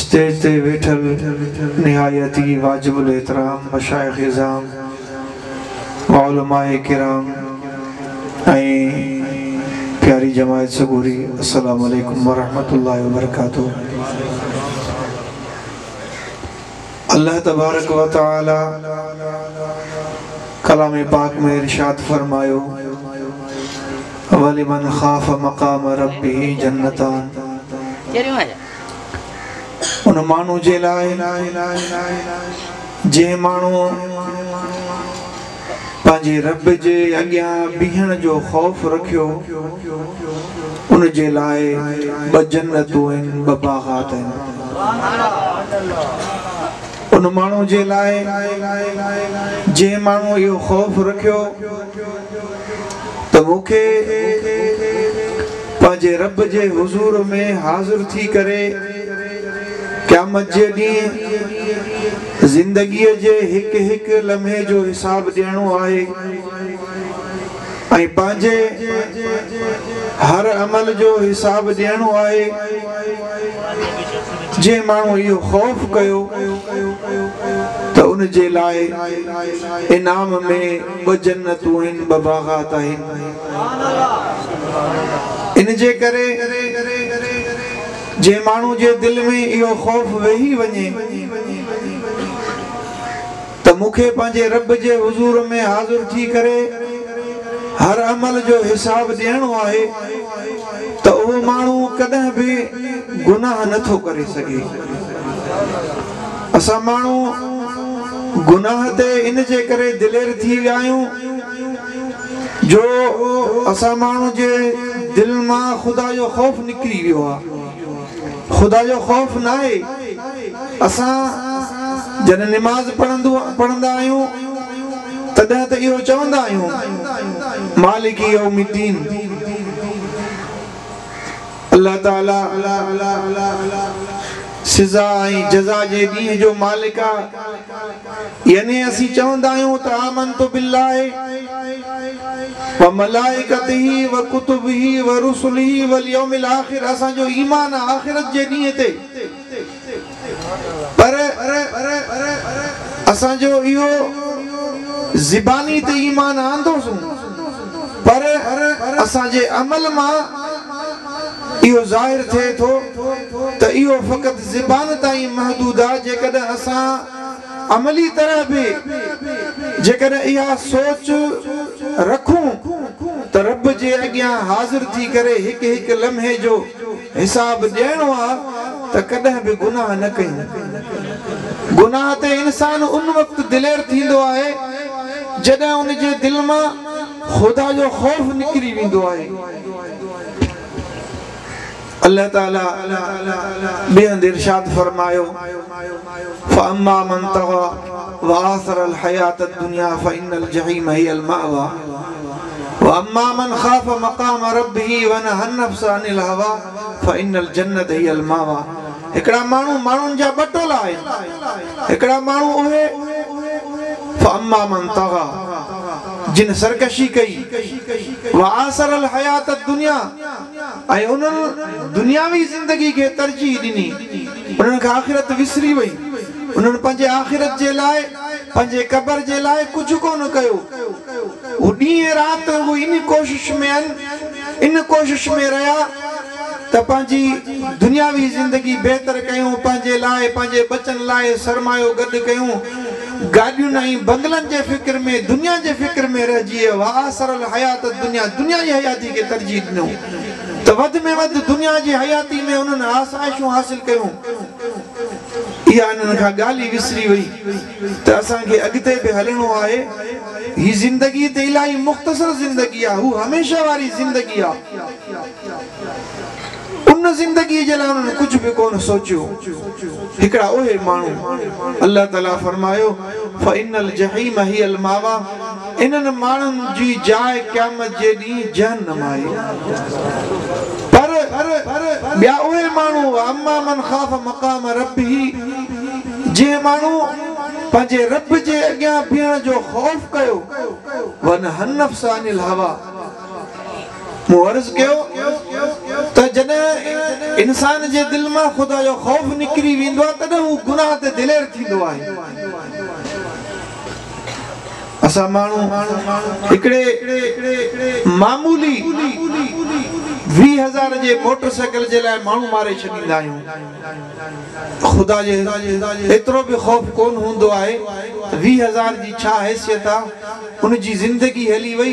stage ते वेठल निहायती वाजिबुल एतराम मशाइख इज़ाम औलमाए किराम ऐं प्यारी जमायत सबूरी अस्सलाम वालेकुम वरहमतुल्लाहि वबरकातुहू अल्लाह तबारक व तआला कलाम पाक में इरशाद फरमायो वलिमन खाफ मकाम रब्बिही जन्नतान पंहिंजेता पंहिंजे रब जे हज़ूर में हाज़िर थी करे ज़िंदगीअ जे हिकु हिकु लम्हे जो हिसाबु ॾियणो आहे हर अमल जो हिसाब ॾियणो आहे जंहिं माण्हू इहो ख़ौफ़ कयो इनाम में ॿ जनतूं आहिनि जे करे जंहिं माण्हू जे दिलि में इहो ख़ौफ़ वेही वञे त मूंखे पंहिंजे रब जे हज़ूर में हाज़िर थी करे हर अमल जो हिसाब ॾियणो आहे त उहो माण्हू कॾहिं बि गुनाह नथो करे सघे असां माण्हू गुनाह ते इन जे करे दिलेर थी विया आहियूं जो असां माण्हू जे दिलि मां ख़ुदा जो ख़ौफ़ निकिरी वियो आहे ख़ौफ़ न आहे असां जॾहिं निमाज़ पढ़ंदो पढ़ंदा आहियूं तॾहिं त इहो चवंदा आहियूं मालिक जज़ा जे ॾींहं जो मालिक आहे यानी असीं चवंदा आहियूं अमल मां इहो ज़ाहिर थिए थो त इहो फ़क़ति ज़बान ताईं महदूद आहे जेकॾहिं असां अमली तरह बि जेकॾहिं इहा सोच रखूं त रब जे अॻियां हाज़िर थी करे हिकु हिकु लम्हे जो हिसाब ॾियणो आहे त कॾहिं बि गुनाह न कयूं गुनाह ते इंसान उन वक़्तु दिलेर थींदो आहे जॾहिं उनजे दिलि मां ख़ुदा जो ख़ौफ़ निकिरी वेंदो आहे اللہ تعالی بے اندر ارشاد فاما من طغى واثر الحیات الدنیا فان الجحیم هي المأوى واما من خاف مقام ربه ونهى النفس عن الهوى فان الجنه هي المأوى اکڑا مانو مانو جا بٹولا ہے اکڑا مانو اوے فاما من طغى جن سرکشی कई उहा आसरल हयात दुनिया ऐं उन्हनि دنیاوی زندگی खे तरजीह ॾिनी उन्हनि खे आख़िरत विसरी वई उन्हनि पंहिंजे आख़िरत जे लाइ पंहिंजे क़बर जे लाइ कुझु कोन कयो हू ॾींहं राति उहे इन कोशिश में आहिनि इन कोशिश में रहिया त पंहिंजी दुनियावी ज़िंदगी बहितरु कयूं पंहिंजे लाइ पंहिंजे बचनि लाइ सरमायो गॾु कयूं गाॾियूं न आई बंगलनि फिक्र में दुनिया जे फिक्र में रहिजी वियो आहे सरल हयात दुनिया दुनिया जी हयाती खे तरजीह ॾिनऊं त तो वधि में वधि दुनिया जी हयाती में उन्हनि आसाइशूं हासिल कयूं इहा इन्हनि खां विसरी वई त असांखे अॻिते बि हलणो आहे हीअ ज़िंदगी त इलाही मुख़्तसर ज़िंदगी आहे हू हमेशह वारी ज़िंदगी आहे उन जिंदगी जे लाइ उन्हनि कुझु बि कोन सोचियो हिकिड़ा उहे माण्हू अलाह ताला फरमायो फ़ल जहीम महियल मावा इन्हनि माण्हुनि जी जाइ क्याम जे ॾींहुं जहन माई पर ॿिया उहे माण्हू अमा मन ख़ाफ़ मकाम रब ई जीअं माण्हू पंहिंजे रब जे अॻियां बीहण जो ख़ौफ़ कयो वन हनफ़ हवा मूं अर्ज़ु कयो त जॾहिं इंसान जे दिलि मां ख़ुदा जो ख़ौफ़ निकिरी वेंदो आहे वीह हज़ार जे मोटर जे लाइ माण्हू मारे छॾींदा आहियूं ख़ुदा जे जेतिरो बि ख़ौफ़ कोन हूंदो आहे वीह हज़ार जी छा हैसियत आहे हुनजी ज़िंदगी हली वई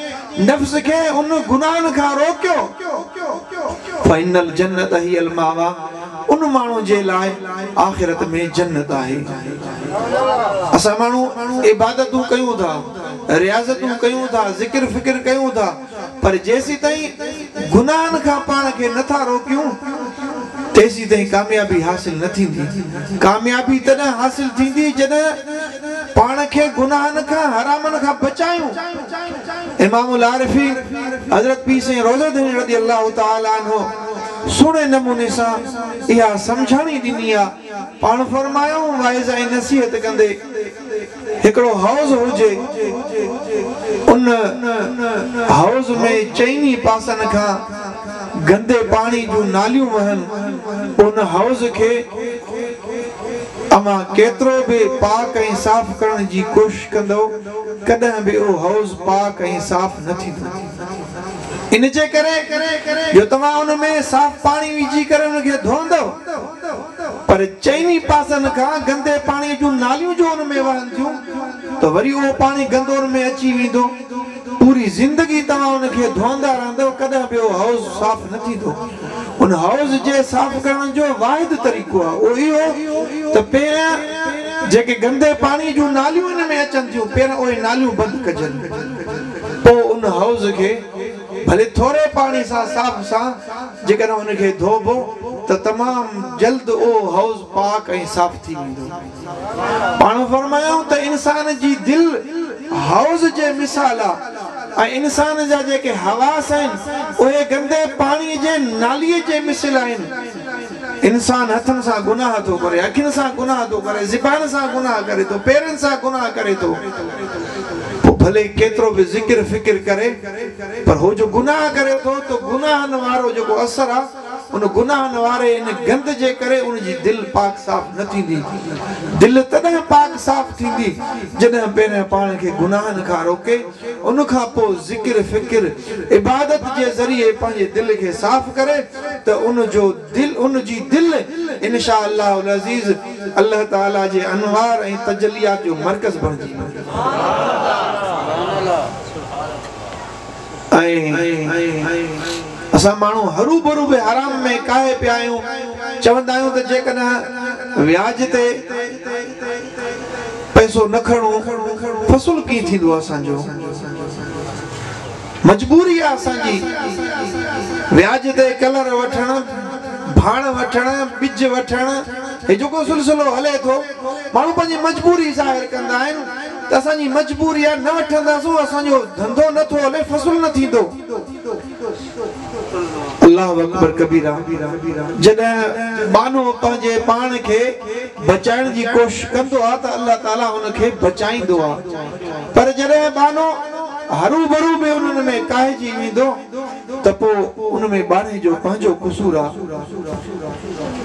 نفس ان रियाज़तूं कयूं था कयूं था पर जेसीं ताईं गुनाहनि खां पाण खे नथा रोकियूं तेसी ताईं कामयाबी हासिल न थींदी कामयाबी तॾहिं हासिल थींदी जॾहिं पाण खे गुनाहनि खां हरामनि खां बचायूं امام العارفی حضرت پی سے روزہ دین رضی اللہ تعالیٰ عنہ سنے نمونے سا یہا سمجھانی دینیا پان ہوں وائزہ نصیحت کندے ہکڑو ہاؤز ہو جے ان ہاؤز میں چینی پاسا نکھا گندے پانی جو نالیوں مہن ان ہاؤز کے اما کیترو بے پاک انصاف کرن جی کوشش کندو कॾहिं बि उहो इन जे करे तव्हांखे पर चइनि खां गंदे पाणीअ जूं नालियूं त वरी उहो पाणी गंदो पूरी ज़िंदगी तव्हां हुनखे धोअंदा रहंदव कॾहिं बि उहो हाउज़ साफ़ न थींदो हुन हाउज़ जे साफ़ करण जो वाहिद तरीक़ो आहे उहो इहो त पहिरियां जेके गंदे पाणी जूं नालियूं पोइ उन सां जेकॾहिं धोबो तउज़ पाक ऐं साफ़ थी वेंदो पाण फरमायूं त इंसान जी दिलि हौज़ जे मिसाल आहे ऐं इंसान जा जेके हवास आहिनि उहे गंदे पाणीअ जे नालीअ जे मिसाल आहिनि इंसान हथनि सां गुनाह थो करे अखियुनि सां गुनाह थो करे ज़बान सां गुनाह करे थो पेरनि सां गुनाह करे थो करे पोइ भले केतिरो बि ज़िकिर फिकिर करे पर हो जो गुनाह करे थो गुनाहन वारो जेको असरु आहे उन गुनाहनि वारे इन गंद जे करे उनजी दिलि पाक साफ़ न थींदी दिलि तॾहिं पाक साफ़ थींदी जॾहिं पहिरियों पाण खे गुनाहनि खां रोके उन खां पोइ ज़िक्र फिकिर इबादत जे ज़रिए पंहिंजे दिलि खे साफ़ करे त उनजो दिलि उनजी दिलि इनशा अज़ीज़ अलाह ताला जे अनवार ऐं तजलियात जो मर्कज़ बणिजी ऐं असां माण्हू हरू भरू बि आराम में काहे पिया आहियूं चवंदा आहियूं त जेकॾहिं वियाज ते पैसो न खणो फसल कीअं थींदो असांजो मजबूरी आहे असांजी व्याज ते कलर वठणु भाण वठणु बिज वठणु हीउ जेको सिलसिलो हले थो माण्हू पंहिंजी मजबूरी ज़ाहिर कंदा आहिनि असांजी मजबूरी धंधो नथो हले पंहिंजे पाण खे बचाइण जी कोशिशि कंदो आहे त अलाह ताला उनखे पर जॾहिं बानो हरू भरू में काहिजी वेंदो त पोइ उनमें बाने जो पंहिंजो कुसूर आहे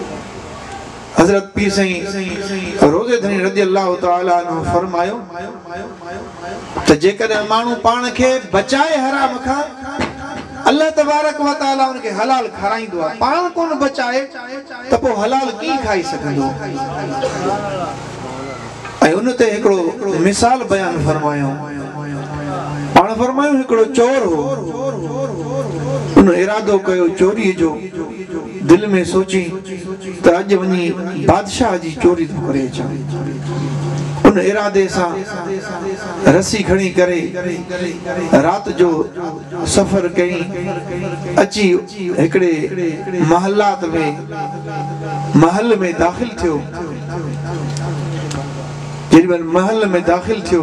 حضرت پیر سائیں روزے دھنی رضی اللہ تعالیٰ عنہ فرمایو تو جے کرے مانو پان کے بچائے حرام کھا اللہ تبارک و تعالیٰ ان کے حلال کھرائیں دعا پان کون بچائے تو وہ حلال کی کھائی سکن دعا اے انہوں تے ہکڑو مثال بیان فرمایو پان فرمایو ہکڑو چور ہو انہوں ارادو کہو چوری جو दिलि में सोची त अॼु वञी बादशाह जी चोरी थो करे अचां उन इरादे सां रस्सी खणी करे राति जो सफ़र अची हिकिड़े महलात में महल में दाख़िल थियो जेॾीमहिल महल में दाख़िल थियो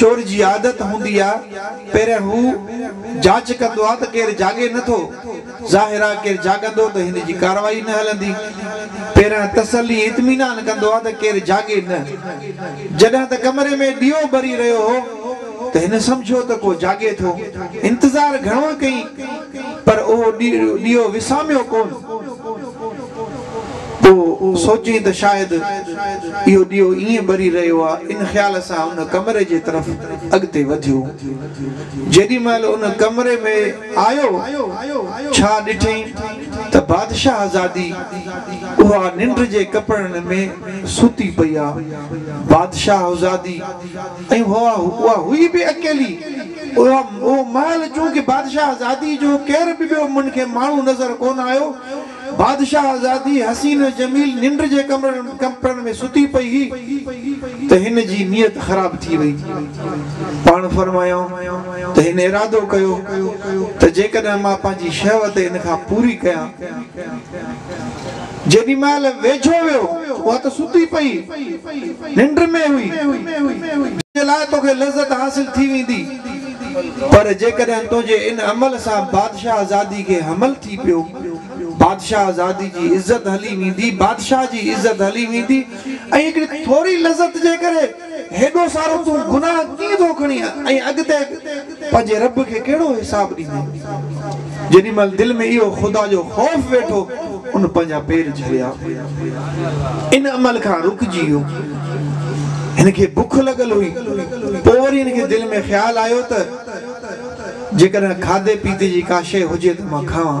चोर जी आदत हूंदी आहे पहिरां हू जांच कंदो आहे त केरु जाॻे नथो ज़ाहिर केरु जाॻंदो त हिन जी कारवाई न हलंदी पहिरियां तसली इतमिनान कंदो आहे त केरु जाॻे न जॾहिं त कमरे में ॾीओ भरी रहियो हो त हिन सम्झो त को जाॻे थो इंतज़ारु घणो कई पर उहो ॾीओ विसामियो कोन पोइ उहो त शायदि इहो ॾियो ईअं भरी रहियो आहे इन ख़्याल सां उन कमरे जे तरफ़ अॻिते वधियो जेॾीमहिल आज़ादी कपिड़नि में सूती पई आहे बादशाह आज़ादी बादशाह आज़ादी जो केर बि माण्हू नज़र कोन आयो बादशाह आज़ादी हसीन जमील निंड जे कमरनि कमरनि में सुती पई त हिन जी नियत ख़राब थी वई पाण फरमायो त हिन इरादो कयो त जेकॾहिं मां पंहिंजी शहवत हिन खां पूरी कयां जेॾीमहिल वेझो वियो उहा त सुती पई निंड में हुई तोखे लज़त हासिल थी वेंदी पर जेकॾहिं तुंहिंजे इन अमल सां बादशाह आज़ादी खे हमल थी पियो बादशाह आज़ादी जी इज़त हली बादशाह जी इज़त हली वेंदी ऐं अॻिते पंहिंजे उन पंहिंजा पेर झरिया इन अमल खां रुकजी वियो हिनखे भुख लॻल हुई पोइ वरी हिनखे दिलि में ख़्यालु आयो त जेकॾहिं खाधे पीते जी का शइ हुजे त मां खावां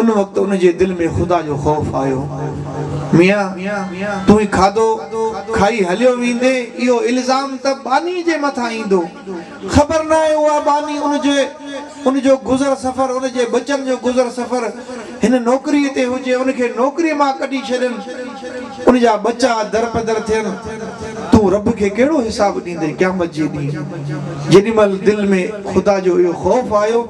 उन वक़्तु उनजे दिलि में ख़ुदा जो ख़ौफ़ आयो मिया मिया मिया तूं ई खाधो खाई हलियो वेंदे इहो इल्ज़ाम त बानी जे मथां ईंदो ख़बर न आयो आहे बानी उनजे उनजो गुज़र सफ़र उनजे बचनि जो गुज़र सफ़र हिन नौकरीअ ते हुजे उनखे नौकिरीअ मां कढी छॾियनि उनजा बच्चा दर पदर थियनि तूं रब खे कहिड़ो हिसाबु ॾींदे क्या मचजे ॾींहुं जेॾी महिल दिलि में ख़ुदा जो इहो ख़ौफ़ आयो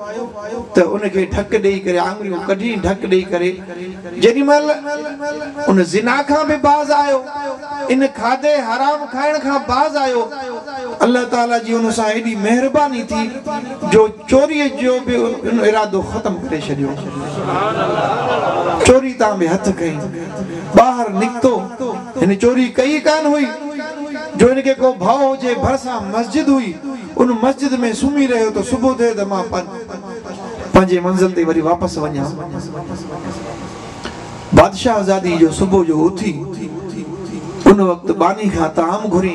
त उनखे ढक ॾेई करे आङुरियूं कढी ढक ॾेई करे जेॾी महिल उन ज़िना खां बि बाज़ आयो इन खाधे हराम खाइण खां बाज़ आयो अलाह ताला जी उन सां एॾी महिरबानी थी जो चोरीअ जो बि इरादो ख़तमु करे छॾियो चोरी तव्हां बि हथु कई ॿाहिरि निकितो हिन चोरी कई कान हुई जो इनके को भाव हो जे भरसा मस्जिद हुई उन मस्जिद में सुमी रहो तो सुबह दे दमा मां पंजे मंज़िल ते वरी वापस वञा बादशाह आज़ादी जो सुबह जो उठी उन वक्त बानी खा ताम घुरी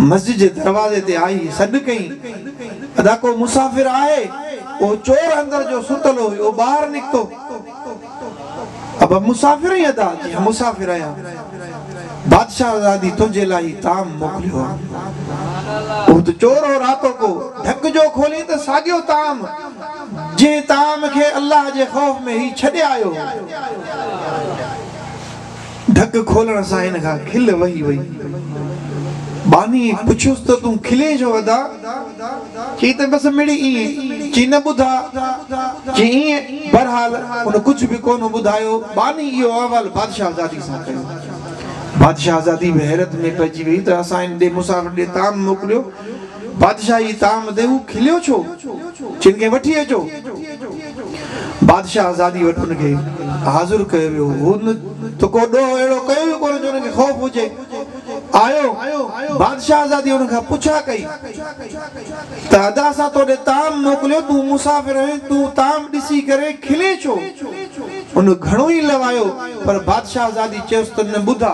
मस्जिद के दरवाजे ते आई सड कई अदा को मुसाफिर आए ओ चोर अंदर जो सुतल हो ओ बाहर निकतो अब मुसाफिर ही अदा जी हम मुसाफिर आया बादशाह आजादी तुजे लाई ताम मोकलो ओ तो चोर और रातो को ढक जो खोली तो सागयो ताम जे ताम के अल्लाह जे खौफ में ही छड आयो ढक खिल वही बानी पुछोस तो तू खिले जो वदा की त बस मिली ई की न बुधा की पर हाल उन कुछ भी कोनो बुधायो बानी यो अवल बादशाह आजादी सा कयो बादशाह आजादी बेहरत में पजी वी त असा इन दे मुसाफ दे ताम मोकलो बादशाह ई ताम दे उ खिलो छो चिन के वठी जो बादशाह आजादी वठन के हाजिर कयो वो तो कयो जो खौफ घणो ई लवायो पर बादशाह आज़ादी चयोसि त न ॿुधा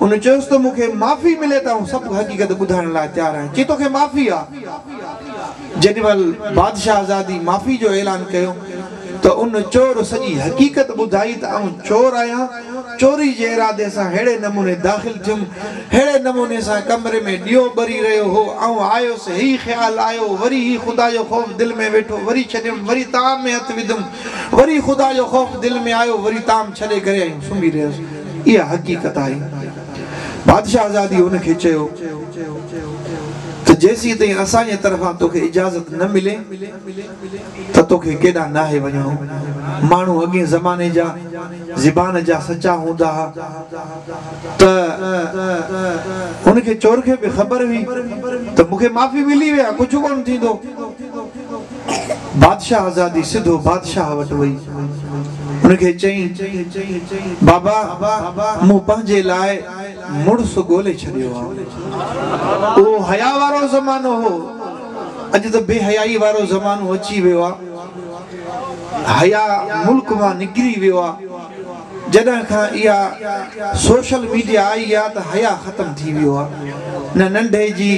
हुन चयोसि त मूंखे माफ़ी मिले त सभु हक़ीक़त ॿुधाइण लाइ तयारु आहियां की तोखे माफ़ी आहे जेॾीमहिल बादशाह आज़ादी माफ़ी जो ऐलान कयो तो उन चोर सजी हक़ीक़त बुधाई त चोर आया चोरी के इरादे से अड़े नमूने दाख़िल थियुमि अहिड़े नमूने सां कमरे में डिओ बरी रहियो हो ऐं आयुसि ही ख़्यालु आयो वरी ही ख़ुदा जो ख़ौफ़ दिलि में वेठो वरी छॾियुमि वरी ताम में हथु विधुमि वरी ख़ुदा जो ख़ौफ़ दिलि में आयो वरी ताम छॾे करे आयूं सुम्ही हक़ीक़त आई बादशाह आज़ादी हुनखे चयो त जेसीं ताईं असांजे तरफ़ां इजाज़त न मिले त तोखे केॾांहुं नाहे वञो माण्हू अॻे ज़माने जा ज़बान जा सचा हूंदा हुआ हुनखे चोर खे बि ख़बर हुई त मूंखे माफ़ी मिली विया कुझु कोन थींदो बादशाह आज़ादी सिधो बादशाह वटि वई अॼु त बेहयाई वारो ज़मानो अची वियो आहे हया मुल्क मां निकिरी वियो आहे जॾहिं खां इहा सोशल मीडिया आई आहे त हया ख़तम थी वियो आहे न नंढे जी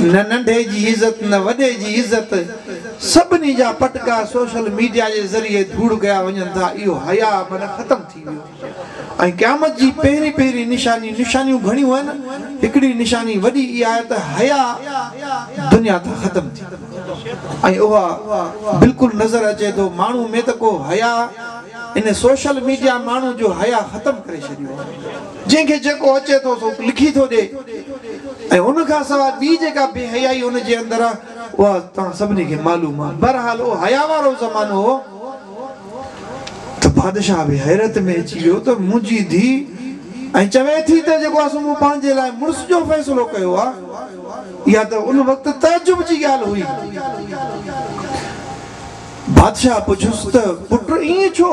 न नंढे जी इज़त न वॾे जी इज़त सभिनी जा पटका सोशल मीडिया जे ज़रिए धूड़ कया वञनि था इहो हया ख़तमु थी वेंदो ऐं क़ामत जी पहिरीं पहिरींनियूं घणियूं आहिनि हिकिड़ी निशानी वॾी इहा आहे त हया दुनिया त ख़तमु थी ऐं उहा बिल्कुलु नज़र अचे थो माण्हू में त को हया इन सोशल मीडिया माण्हू जो हया ख़तमु करे छॾियो जंहिंखे जेको अचे थो लिखी थो ॾिए ऐं उन खां सवाइ ॿी जेका बि हयाई हुन जे अंदरि आहे उहा तव्हां सभिनी खे मालूम आहे बरहाल उहो हया वारो ज़मानो हो त बादशाह बि हैरत में अची वियो त मुंहिंजी धीउ ऐं चवे थी त जेको आहे मूं पंहिंजे लाइ मुड़ुस जो फ़ैसिलो कयो आहे इहा त उन वक़्तु तजुब जी ॻाल्हि हुई बादशाह पुछुसि त पुटु ईअं छो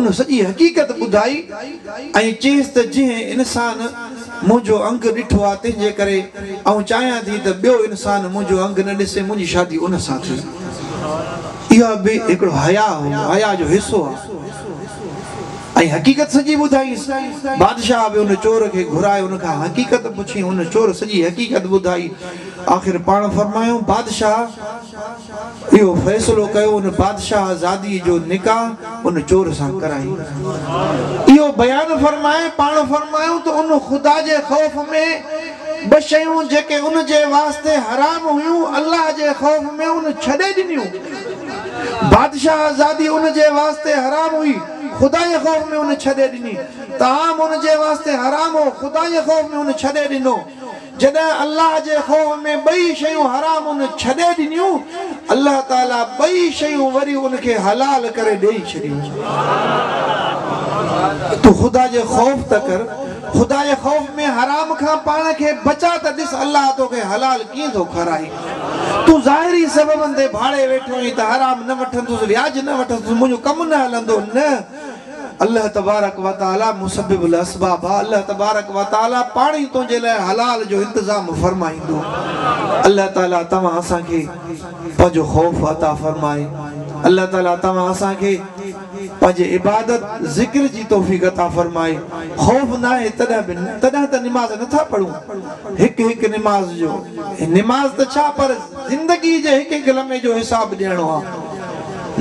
उन सॼी हक़ीक़त ॿुधाई ऐं त जीअं इंसानु मुंहिंजो अंग ॾिठो आहे तंहिंजे करे ऐं चाहियां थी तो ॿियो इंसानु मुंहिंजो अंग न ॾिसे मुंहिंजी शादी उन सां थी इहा बि हिकिड़ो हया हो हया जो हिस्सो आहे ऐं हक़ीक़त सॼी ॿुधाईसि बादशाह भी हुन चोर के घुराए हुनखां हक़ीक़त पुछी उन चोर सॼी हक़ीक़त ॿुधाई आख़िर पाण फरमायो बादशाह इहो फैसलो कयो हुन बादशाह आज़ादी जो निकाह उन चोर सां कराई बयान फरमाए पान फरमायूं त उन ख़ुदा जे ख़ौफ़ में ॿ जेके उन जे वास्ते हराम हुयूं अलाह जे ख़ौफ़ में उन छॾे ॾिनियूं बादशाह आज़ादी उन जे वास्ते हराम हुई ख़ुदा जे ख़ौफ़ में उन छॾे ॾिनी ताम उन जे वास्ते हराम हो ख़ुदा जे ख़ौफ़ में उन छॾे ॾिनो जॾहिं अलाह जे ख़ौफ़ में ॿई शयूं हराम उन छॾे ॾिनियूं अलाह ताला ॿई शयूं वरी उनखे हलाल करे ॾेई छॾियूं तो ख़ुदा जे ख़ौफ़ त कर ख़ुदा जे ख़ौफ़ में हराम खां पाण खे बचा त ॾिस अलाह तोखे हलाल कीअं थो खाराए तूं ज़ाहिरी सबबनि ते भाड़े वेठो आहीं त हराम न वठंदुसि व्याज न वठंदुसि मुंहिंजो कमु न हलंदो न अलाह तबारक वताला मुसबिबुल असबाब आहे अलाह तबारक वताला पाण ई तुंहिंजे लाइ हलाल जो इंतिज़ाम फ़रमाईंदो अलाह ताला तव्हां असांखे पंहिंजो ख़ौफ़ अता फ़रमाए اللہ تعالیٰ تمہاں ساں کے پنجے عبادت ذکر جی توفیق عطا فرمائے خوف نہ ہے تنہ بن تنہ تا نماز ہے نتھا پڑھوں ہک ہک نماز جو نماز تا چھا پر زندگی جے ہک ہک لمحے جو حساب دینو ہاں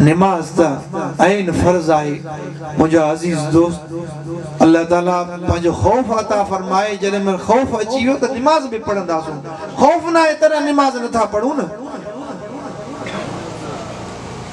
نماز تا این فرض آئے مجھا عزیز دوست اللہ تعالیٰ پنج خوف عطا فرمائے جنہیں میں خوف اچھی ہو تا نماز بھی پڑھن دا سو خوف نہ ہے تنہ نماز نتھا پڑھوں نا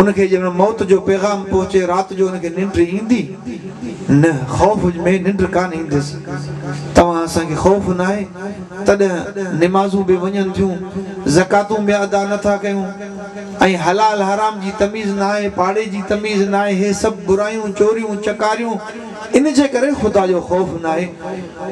उनखे जंहिं मौत जो पैगाम पहुचे राति जो हुनखे निंड ईंदी न ख़ौफ़ में निंड कान ईंदसि तव्हां असांखे ख़ौफ़ न आहे तॾहिं निमाज़ूं बि वञनि थियूं ज़कातूं बि अदा नथा कयूं ऐं हलाल हराम जी तमीज़ न आहे पाड़े जी तमीज़ न आहे हे सभु बुरायूं चोरियूं चकारियूं इन जे करे ख़ुदा जो ख़ौफ़ न आहे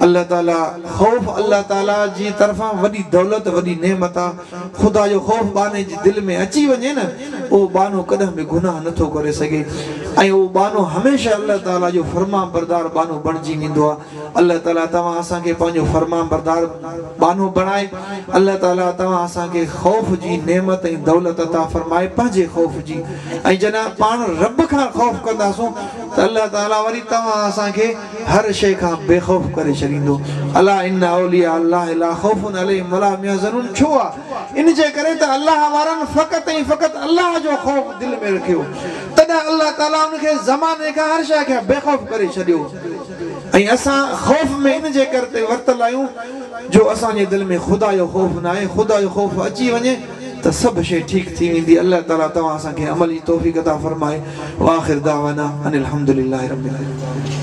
अलाह ताला ख़ौफ़ अलाह ताला जी तरफ़ां वॾी वॾी दौलत नेमत आहे ख़ुदा जो ख़ौफ़ बाने जी दिलि में अची वञे न उहो बानो कॾहिं बि गुनाह नथो करे सघे ऐं उहो बानो हमेशह अलाह ताला जो बरदार बानो बणिजी वेंदो आहे अलाह ताला तव्हां असांखे पंहिंजो फर्मा बरदार बानो बणाए अल्ला ताला तव्हां असांखे ख़ौफ़ जी नेमत ऐं दौलत था फरमाए पंहिंजे ख़ौफ़ जी ऐं जॾहिं पाण रब खां ख़ौफ़ कंदासूं त अल्लाह वरी तव्हां असांखे हर शइ खां बेखौफ़ करे छॾींदो अलाह अलाह छो आहे इनजे करे त अलाह वारनि फ़क़ति ऐं फ़क़ति अलाह जो रखियो तॾहिं अलाह ज़माने खां हर शइ खे बेखौफ़ करे छॾियो ऐं असां ख़ौफ़ में इन जे करे वरितल आहियूं जो असांजे दिलि में ख़ुदा जो ख़ौफ़ नाहे ख़ुदा जो ख़ौफ़ अची वञे त सभु शइ ठीकु थी वेंदी अलाह ताला عطا असांखे अमल دعوانا ان الحمدللہ رب वाख़िर